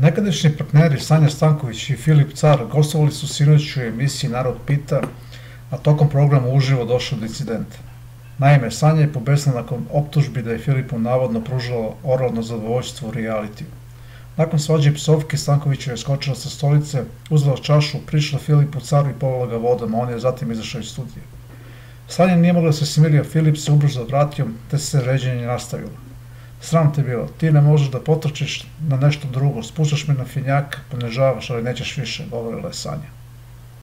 Nekadašnji partneri Sanja Stanković i Filip Car gostovali su sinoć u emisiji Narod pita, a tokom programa uživo došao do incidenta. Naime, Sanja je pobesna nakon optužbi da je Filipu navodno pružala oralno zadovoljstvo u realitiju. Nakon svađe psovke, Stanković je skočila sa stolice, uzela čašu, prišla Filipu Caru i povela ga vodom, a on je zatim izašao iz studija. Sanja nije mogla da se smirija, Filip se ubrzo vratio, te se ređenje nastavilo. Sram te bilo, ti ne možeš da potrčiš na nešto drugo, spuštaš me na finjak, ponežavaš, ali nećeš više, govorila je Sanja.